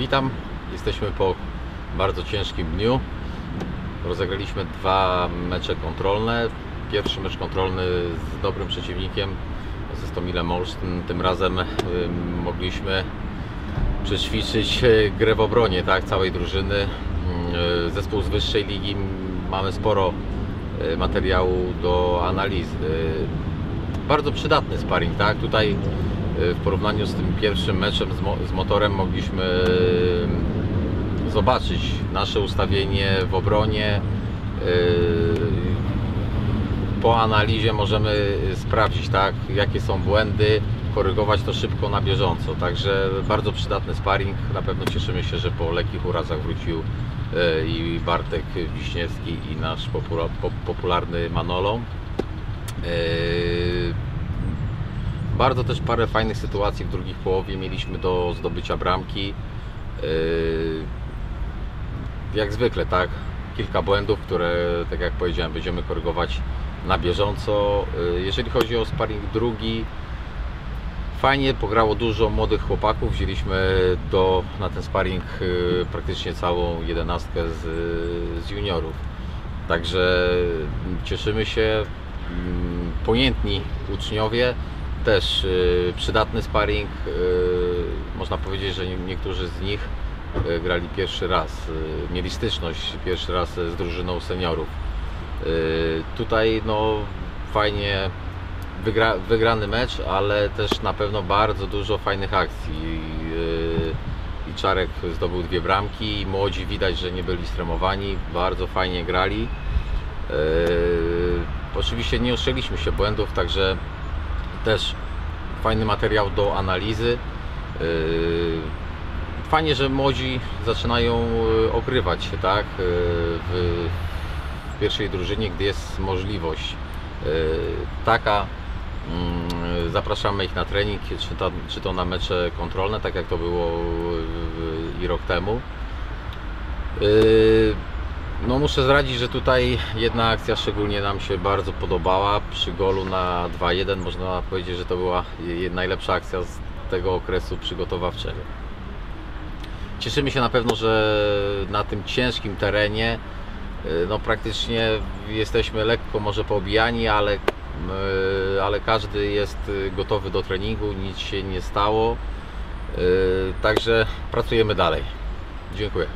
Witam, jesteśmy po bardzo ciężkim dniu. Rozegraliśmy dwa mecze kontrolne. Pierwszy mecz kontrolny z dobrym przeciwnikiem, ze Stomilem Olsztyn. Tym razem mogliśmy przećwiczyć y, grę w obronie tak, całej drużyny. Y, Zespół z wyższej ligi mamy sporo y, materiału do analizy. Bardzo przydatny sparring, tak? Tutaj w porównaniu z tym pierwszym meczem z, mo- z motorem mogliśmy y, zobaczyć nasze ustawienie w obronie. Y, Po analizie możemy sprawdzić, tak, jakie są błędy, korygować to szybko na bieżąco. Także bardzo przydatny sparring. Na pewno cieszymy się, że po lekkich urazach wrócił y, i Bartek Wiśniewski i nasz popula- po- popularny Manolo. Bardzo też parę fajnych sytuacji w drugiej połowie mieliśmy do zdobycia bramki. Yy, Jak zwykle, tak? Kilka błędów, które, tak jak powiedziałem, będziemy korygować na bieżąco. Yy, Jeżeli chodzi o sparring drugi, fajnie pograło dużo młodych chłopaków. Wzięliśmy do, na ten sparring yy, praktycznie całą jedenastkę z, z juniorów. Także cieszymy się. Mm, Pojętni uczniowie, też y, przydatny sparring. y, Można powiedzieć, że nie- niektórzy z nich y, grali pierwszy raz, mieli styczność pierwszy raz z drużyną seniorów. Tutaj no fajnie wygra, wygrany mecz, ale też na pewno bardzo dużo fajnych akcji. I Czarek zdobył dwie bramki, i młodzi widać, że nie byli stremowani, bardzo fajnie grali. Oczywiście nie ostrzeliśmy się błędów, także też fajny materiał do analizy. Yy, fajnie, że młodzi zaczynają yy, okrywać się tak, yy, w, pierwszej drużynie, gdy jest możliwość taka. Mm, Zapraszamy ich na trening, czy to, czy to na mecze kontrolne, tak jak to było i rok temu. No muszę zdradzić, że tutaj jedna akcja szczególnie nam się bardzo podobała. Przy golu na 2-1 można powiedzieć, że to była najlepsza akcja z tego okresu przygotowawczego. Cieszymy się na pewno, że na tym ciężkim terenie y, no praktycznie jesteśmy lekko może poobijani, ale, y, ale każdy jest y, gotowy do treningu, nic się nie stało. Także pracujemy dalej. Dziękuję.